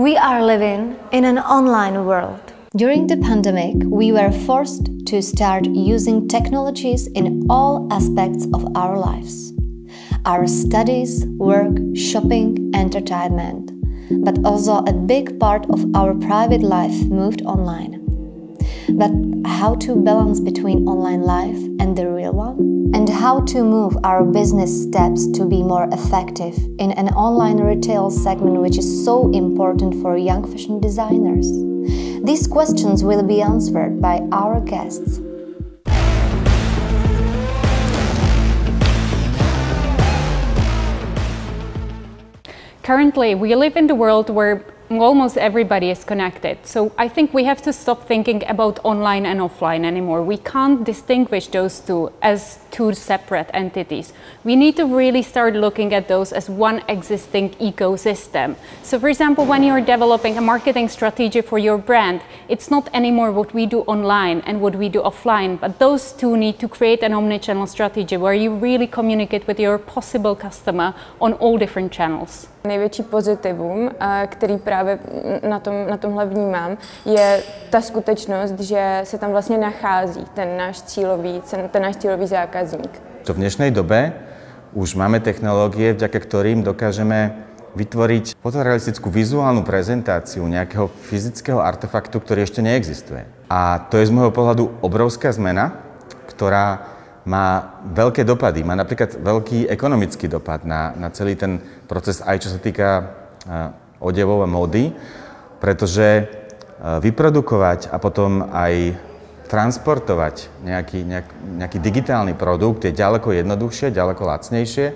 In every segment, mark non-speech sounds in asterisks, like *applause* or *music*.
We are living in an online world. During the pandemic, we were forced to start using technologies in all aspects of our lives our studies, work, shopping, entertainment. But also, a big part of our private life moved online. But how to balance between online life how to move our business steps to be more effective in an online retail segment which is so important for young fashion designers? These questions will be answered by our guests. Currently, we live in the world where almost everybody is connected. So I think we have to stop thinking about online and offline anymore. We can't distinguish those two as two separate entities. We need to really start looking at those as one existing ecosystem. So for example, when you're developing a marketing strategy for your brand, it's not anymore what we do online and what we do offline, but those two need to create an omnichannel strategy where you really communicate with your possible customer on all different channels. Největší pozitivum, který právě na, tom, na tomhle vnímám, je ta skutečnost, že se tam vlastně nachází ten náš cílový, ten náš cílový zákazník. To v dnešnej dobe už máme technológie, vďaka ktorým dokážeme vytvoriť fotorealistickú vizuálnu prezentáciu nejakého fyzického artefaktu, ktorý ešte neexistuje. A to je z môjho pohľadu obrovská zmena, ktorá má veľké dopady. Má napríklad veľký ekonomický dopad na, na celý ten proces, aj čo sa týka odevov a módy, pretože vyprodukovať a potom aj transportovať nejaký, nejak, nejaký digitálny produkt je ďaleko jednoduchšie, ďaleko lacnejšie,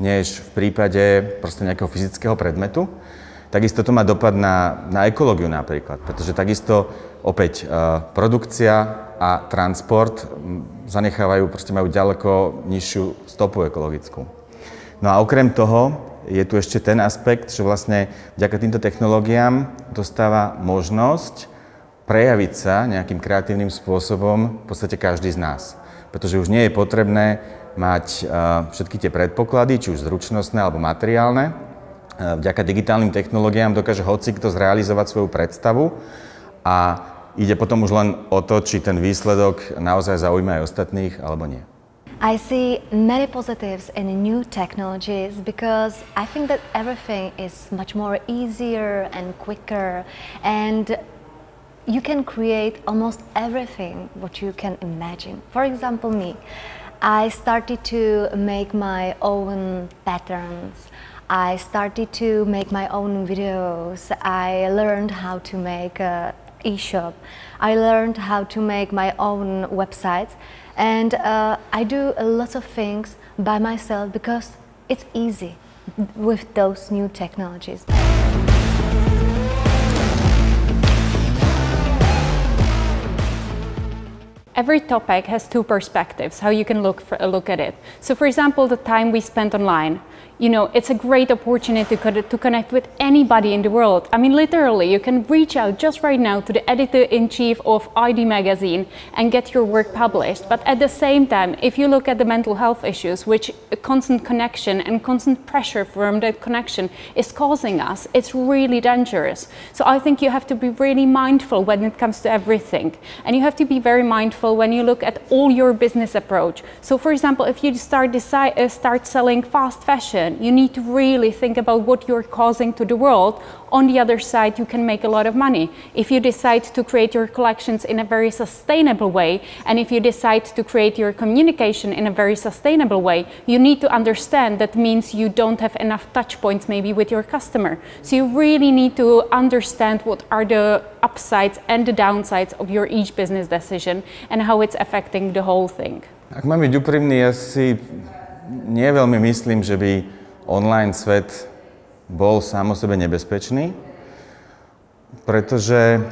než v prípade proste nejakého fyzického predmetu. Takisto to má dopad na, na ekológiu napríklad, pretože takisto opäť produkcia a transport zanechávajú, proste majú ďaleko nižšiu stopu ekologickú. No a okrem toho je tu ešte ten aspekt, že vlastne vďaka týmto technológiám dostáva možnosť prejaviť sa nejakým kreatívnym spôsobom v podstate každý z nás. Pretože už nie je potrebné mať všetky tie predpoklady, či už zručnostné alebo materiálne. Vďaka digitálnym technológiám dokáže hoci kto zrealizovať svoju predstavu a ide potom už len o to, či ten výsledok naozaj zaujíma aj ostatných alebo nie. I see many positives in new technologies because I think that everything is much more easier and quicker and you can create almost everything what you can imagine. For example, me, I started to make my own patterns. I started to make my own videos. I learned how to make a e-shop. I learned how to make my own websites and uh, I do a lot of things by myself because it's easy with those new technologies. Every topic has two perspectives, how you can look, for, look at it. So for example, the time we spent online you know, it's a great opportunity to connect with anybody in the world. I mean, literally, you can reach out just right now to the editor-in-chief of ID magazine and get your work published. But at the same time, if you look at the mental health issues, which a constant connection and constant pressure from that connection is causing us, it's really dangerous. So I think you have to be really mindful when it comes to everything. And you have to be very mindful when you look at all your business approach. So for example, if you start, decide, uh, start selling fast fashion, you need to really think about what you're causing to the world. On the other side, you can make a lot of money. If you decide to create your collections in a very sustainable way, and if you decide to create your communication in a very sustainable way, you need to understand that means you don't have enough touch points maybe with your customer. So you really need to understand what are the upsides and the downsides of your each business decision and how it's affecting the whole thing. Ak mám byť úprimný, ja si nie veľmi myslím, že by online svet bol sám o sebe nebezpečný, pretože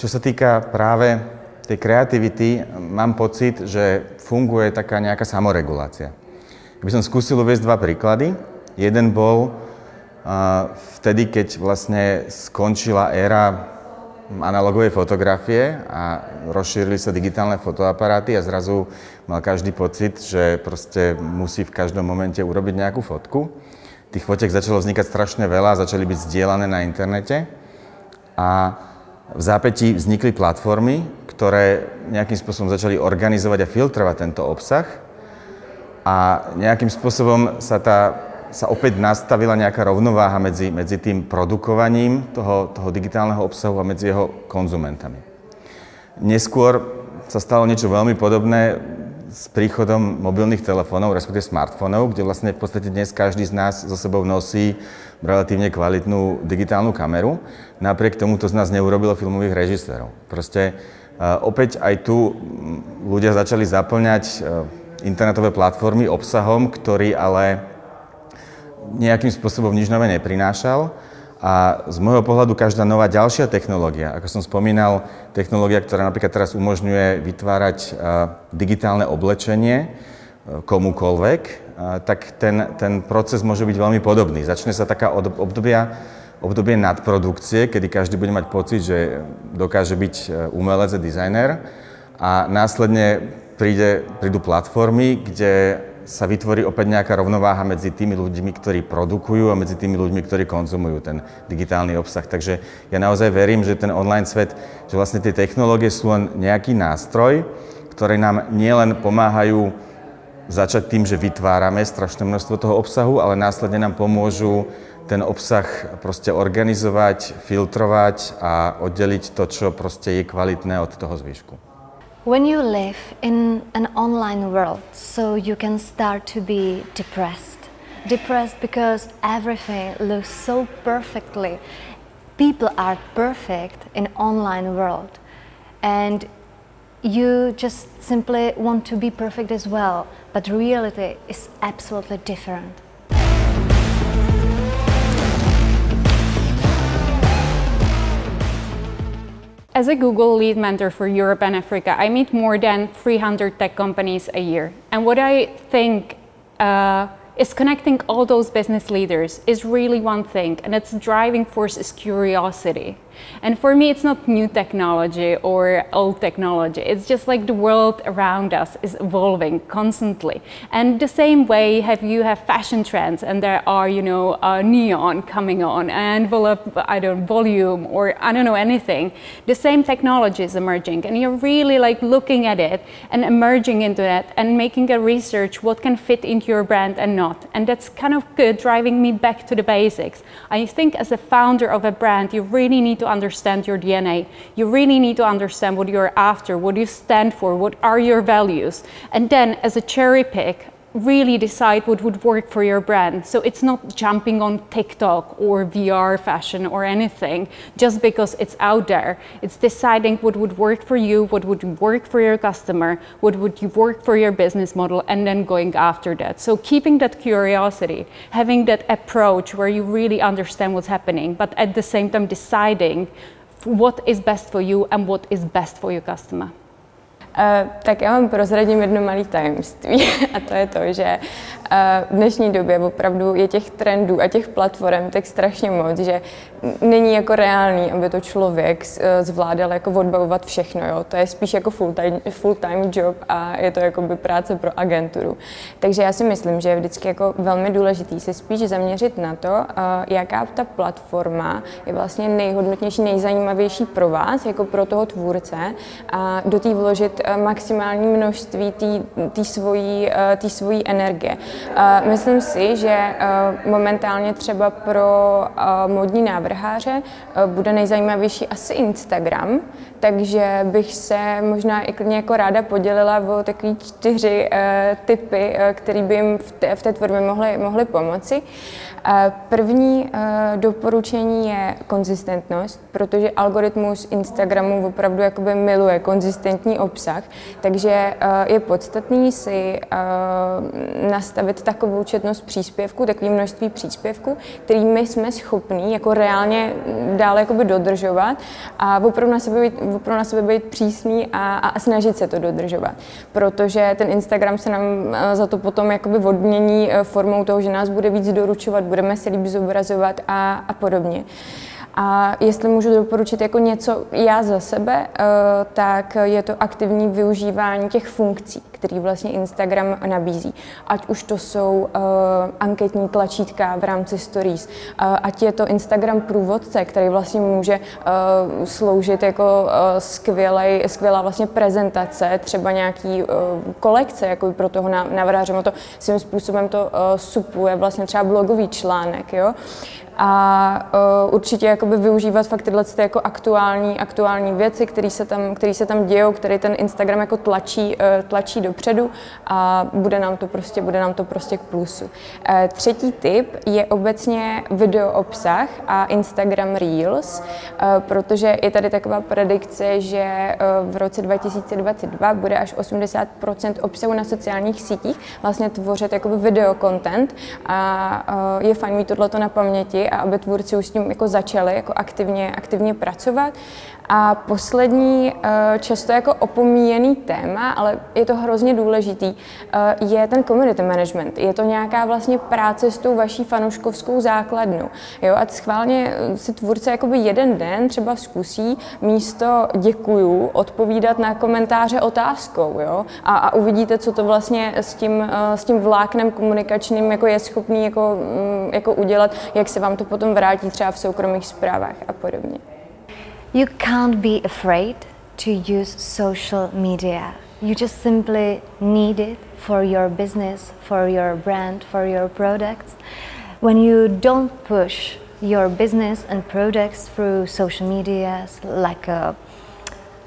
čo sa týka práve tej kreativity, mám pocit, že funguje taká nejaká samoregulácia. Ja by som skúsil uvieť dva príklady. Jeden bol uh, vtedy, keď vlastne skončila éra analogovej fotografie a rozšírili sa digitálne fotoaparáty a zrazu mal každý pocit, že proste musí v každom momente urobiť nejakú fotku. Tých fotiek začalo vznikať strašne veľa, začali byť zdieľané na internete. a v zápätí vznikli platformy, ktoré nejakým spôsobom začali organizovať a filtrovať tento obsah a nejakým spôsobom sa, tá, sa opäť nastavila nejaká rovnováha medzi, medzi tým produkovaním toho, toho digitálneho obsahu a medzi jeho konzumentami. Neskôr sa stalo niečo veľmi podobné s príchodom mobilných telefónov, respektíve smartfónov, kde vlastne v podstate dnes každý z nás so sebou nosí relatívne kvalitnú digitálnu kameru. Napriek tomu to z nás neurobilo filmových režisérov. Proste uh, opäť aj tu ľudia začali zaplňať uh, internetové platformy obsahom, ktorý ale nejakým spôsobom nič nové neprinášal a z môjho pohľadu každá nová ďalšia technológia, ako som spomínal, technológia, ktorá napríklad teraz umožňuje vytvárať uh, digitálne oblečenie uh, komukolvek, uh, tak ten, ten proces môže byť veľmi podobný. Začne sa taká obdobia, obdobie nadprodukcie, kedy každý bude mať pocit, že dokáže byť umelec a dizajner a následne príde, prídu platformy, kde sa vytvorí opäť nejaká rovnováha medzi tými ľuďmi, ktorí produkujú a medzi tými ľuďmi, ktorí konzumujú ten digitálny obsah. Takže ja naozaj verím, že ten online svet, že vlastne tie technológie sú len nejaký nástroj, ktoré nám nielen pomáhajú začať tým, že vytvárame strašné množstvo toho obsahu, ale následne nám pomôžu ten obsah proste organizovať, filtrovať a oddeliť to, čo proste je kvalitné od toho zvyšku. When you live in an online world, so you can start to be depressed. Depressed because everything looks so perfectly. People are perfect in online world. And you just simply want to be perfect as well, but reality is absolutely different. As a Google lead mentor for Europe and Africa, I meet more than 300 tech companies a year. And what I think uh, is connecting all those business leaders is really one thing, and its driving force is curiosity. And for me, it's not new technology or old technology. It's just like the world around us is evolving constantly. And the same way, have you have fashion trends, and there are you know uh, neon coming on, and I don't volume or I don't know anything. The same technology is emerging, and you're really like looking at it and emerging into that and making a research what can fit into your brand and not. And that's kind of good, driving me back to the basics. I think as a founder of a brand, you really need to understand your DNA. You really need to understand what you're after, what you stand for, what are your values. And then as a cherry pick, really decide what would work for your brand. So it's not jumping on TikTok or VR fashion or anything just because it's out there. It's deciding what would work for you, what would work for your customer, what would work for your business model, and then going after that. So keeping that curiosity, having that approach where you really understand what's happening, but at the same time deciding what is best for you and what is best for your customer. Uh, tak já vám prozradím jedno malé tajemství *laughs* a to je to, že v dnešní době opravdu je těch trendů a těch platform tak strašně moc, že není jako reálný, aby to člověk e, zvládal jako odbavovat všechno. Jo? To je spíš jako full-time, full-time job a je to jako by práce pro agenturu. Takže já si myslím, že je vždycky jako velmi důležitý se spíš zaměřit na to, e, jaká ta platforma je vlastně nejhodnotnější, nejzajímavější pro vás, jako pro toho tvůrce a do té vložit e, maximální množství té svojí, svojí energie. Myslím si, že eh, momentálně třeba pro eh, modní návrháře eh, bude nejzajímavější asi Instagram, takže bych se možná i klidně jako ráda podělila o takové čtyři typy, které by jim v té, v té tvorbě mohly, mohly pomoci. První doporučení je konzistentnost, protože algoritmus Instagramu opravdu jakoby miluje konzistentní obsah, takže je podstatný si nastavit nastavit takovou četnost příspěvků, takové množství příspěvků, který my jsme schopní jako reálně dále jakoby dodržovat a opravdu na sebe být, opravdu na sebe být přísný a, a snažit se to dodržovat. Protože ten Instagram se nám eh, za to potom jakoby odmění eh, formou toho, že nás bude víc doručovat, budeme se líp zobrazovat a, a podobně. A jestli můžu doporučit jako něco já za sebe, eh, tak je to aktivní využívání těch funkcí, který vlastně Instagram nabízí. Ať už to jsou uh, anketní tlačítka v rámci stories, uh, ať je to Instagram průvodce, který vlastně může sloužit jako skvělej, skvělá vlastně prezentace, třeba nějaký kolekce, jako pro toho navráře. to svým způsobem to supuje vlastně třeba blogový článek, jo a uh, určitě jakoby využívat fakt tyhle ty jako aktuální, aktuální věci, které se tam, který se tam dějou, který ten Instagram jako tlačí, uh, tlačí dopředu a bude nám to prostě, bude nám to prostě k plusu. Uh, třetí tip je obecně video obsah a Instagram Reels, uh, protože je tady taková predikce, že uh, v roce 2022 bude až 80% obsahu na sociálních sítích vlastně tvořit jakoby video content a uh, je fajn mít tohleto na paměti a aby tvůrci už s tím jako začali jako aktivně, aktivně pracovat. A poslední, eh, často jako opomíjený téma, ale je to hrozně důležitý, eh, je ten community management. Je to nějaká vlastně práce s tou vaší fanouškovskou základnou. Jo? A schválně si tvůrce jakoby jeden den třeba zkusí místo děkuju odpovídat na komentáře otázkou. Jo? A, a uvidíte, co to vlastně s tím, eh, s tím vláknem komunikačním jako je schopný jako, mm, jako udělat, jak se vám to potom vrátí třeba v soukromých zprávách a podobně. You can't be afraid to use social media. You just simply need it for your business, for your brand, for your products. When you don't push your business and products through social media like uh,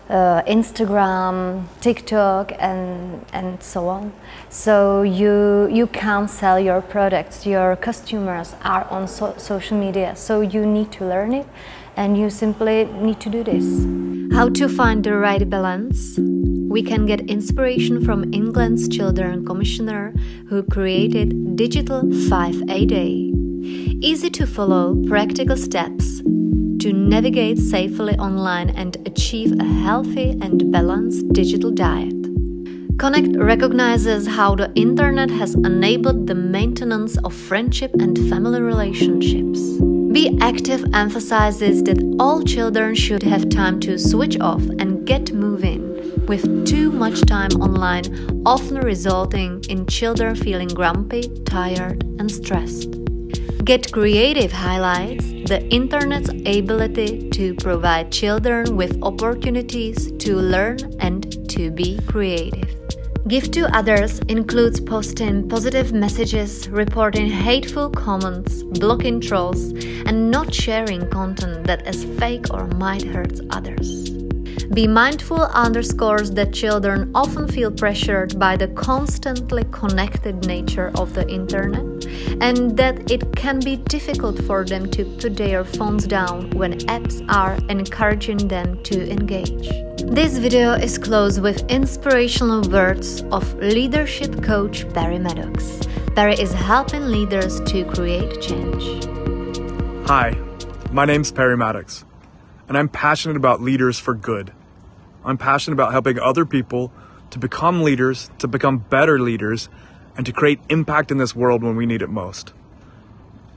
uh, Instagram, TikTok, and and so on. So you you can't sell your products. Your customers are on so social media. So you need to learn it and you simply need to do this. How to find the right balance? We can get inspiration from England's Children Commissioner who created Digital 5A Day. Easy to follow practical steps to navigate safely online and achieve a healthy and balanced digital diet. Connect recognizes how the internet has enabled the maintenance of friendship and family relationships. Be Active emphasizes that all children should have time to switch off and get moving, with too much time online often resulting in children feeling grumpy, tired, and stressed. Get Creative highlights the internet's ability to provide children with opportunities to learn and to be creative. Give to others includes posting positive messages, reporting hateful comments, blocking trolls, and not sharing content that is fake or might hurt others. Be mindful underscores that children often feel pressured by the constantly connected nature of the internet and that it can be difficult for them to put their phones down when apps are encouraging them to engage. This video is closed with inspirational words of leadership coach Perry Maddox. Perry is helping leaders to create change. Hi, my name's Perry Maddox, and I'm passionate about leaders for good. I'm passionate about helping other people to become leaders, to become better leaders, and to create impact in this world when we need it most.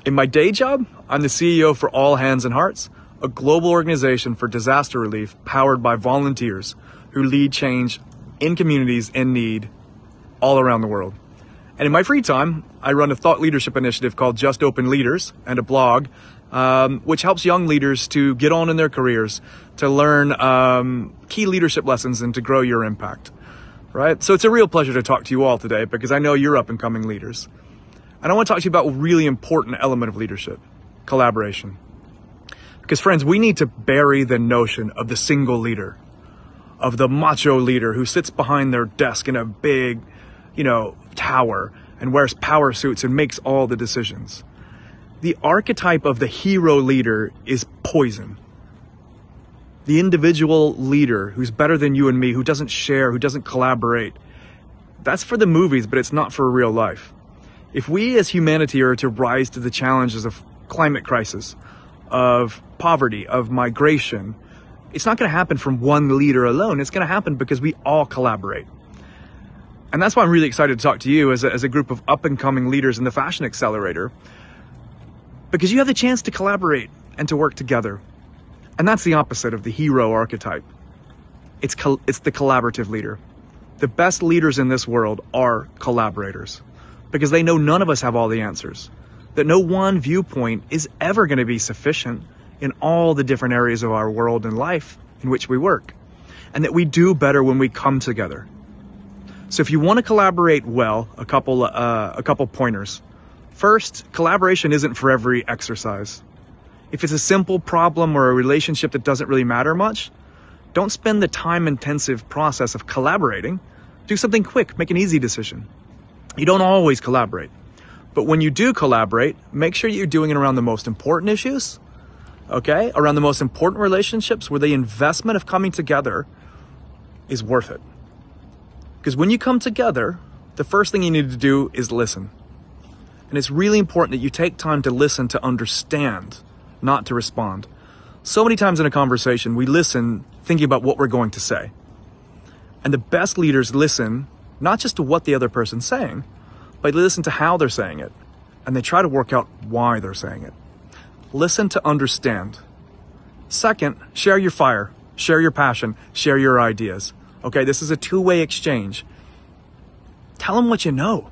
In my day job, I'm the CEO for All Hands and Hearts, a global organization for disaster relief powered by volunteers who lead change in communities in need all around the world. And in my free time, I run a thought leadership initiative called Just Open Leaders and a blog um, which helps young leaders to get on in their careers, to learn um, key leadership lessons, and to grow your impact. Right? So it's a real pleasure to talk to you all today because I know you're up and coming leaders. And I want to talk to you about a really important element of leadership collaboration. Because, friends, we need to bury the notion of the single leader, of the macho leader who sits behind their desk in a big, you know, tower and wears power suits and makes all the decisions the archetype of the hero leader is poison. The individual leader who's better than you and me, who doesn't share, who doesn't collaborate. That's for the movies, but it's not for real life. If we as humanity are to rise to the challenges of climate crisis, of poverty, of migration, it's not going to happen from one leader alone. It's going to happen because we all collaborate. And that's why I'm really excited to talk to you as a, as a group of up and coming leaders in the Fashion Accelerator because you have the chance to collaborate and to work together. And that's the opposite of the hero archetype. It's, it's the collaborative leader. The best leaders in this world are collaborators because they know none of us have all the answers, that no one viewpoint is ever going to be sufficient in all the different areas of our world and life in which we work, and that we do better when we come together. So if you want to collaborate well, a couple uh, a couple pointers. First, collaboration isn't for every exercise. If it's a simple problem or a relationship that doesn't really matter much, don't spend the time intensive process of collaborating. Do something quick, make an easy decision. You don't always collaborate. But when you do collaborate, make sure you're doing it around the most important issues, okay? Around the most important relationships where the investment of coming together is worth it. Because when you come together, the first thing you need to do is listen. And it's really important that you take time to listen to understand, not to respond. So many times in a conversation, we listen thinking about what we're going to say. And the best leaders listen not just to what the other person's saying, they listen to how they're saying it. And they try to work out why they're saying it. Listen to understand. Second, share your fire, share your passion, share your ideas. Okay, this is a two way exchange. Tell them what you know.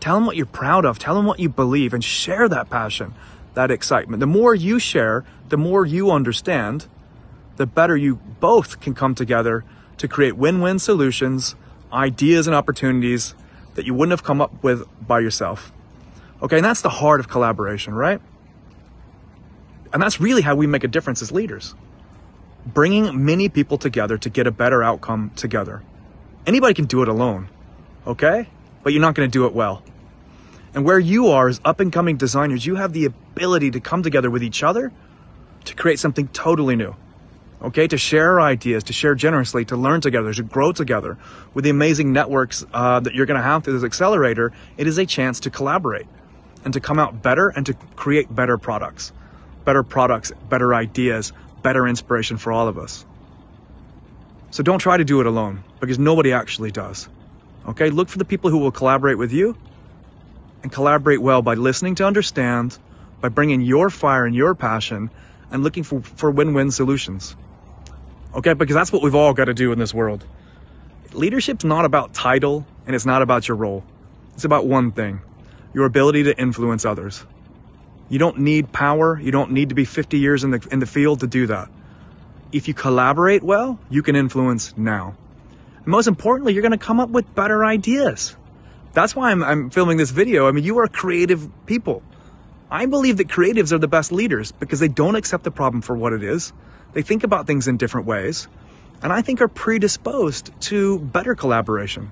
Tell them what you're proud of. Tell them what you believe and share that passion, that excitement. The more you share, the more you understand, the better you both can come together to create win win solutions, ideas, and opportunities that you wouldn't have come up with by yourself. Okay, and that's the heart of collaboration, right? And that's really how we make a difference as leaders. Bringing many people together to get a better outcome together. Anybody can do it alone, okay? But you're not going to do it well. And where you are as up and coming designers, you have the ability to come together with each other to create something totally new okay, to share ideas, to share generously, to learn together, to grow together. With the amazing networks uh, that you're going to have through this accelerator, it is a chance to collaborate and to come out better and to create better products. Better products, better ideas, better inspiration for all of us. So don't try to do it alone because nobody actually does. Okay, look for the people who will collaborate with you and collaborate well by listening to understand, by bringing your fire and your passion and looking for, for win-win solutions. Okay, because that's what we've all got to do in this world. Leadership's not about title and it's not about your role. It's about one thing your ability to influence others. You don't need power, you don't need to be 50 years in the, in the field to do that. If you collaborate well, you can influence now. And most importantly, you're going to come up with better ideas. That's why I'm, I'm filming this video. I mean, you are creative people. I believe that creatives are the best leaders because they don't accept the problem for what it is. They think about things in different ways, and I think are predisposed to better collaboration,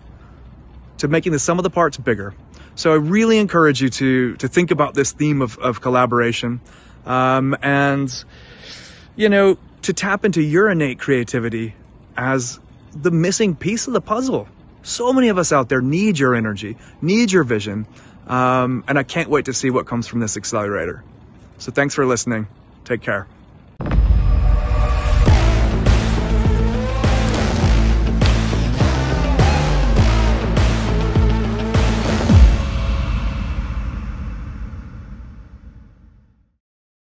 to making the sum of the parts bigger. So I really encourage you to to think about this theme of, of collaboration, um, and you know to tap into your innate creativity as the missing piece of the puzzle. So many of us out there need your energy, need your vision, um, and I can't wait to see what comes from this accelerator. So thanks for listening. Take care.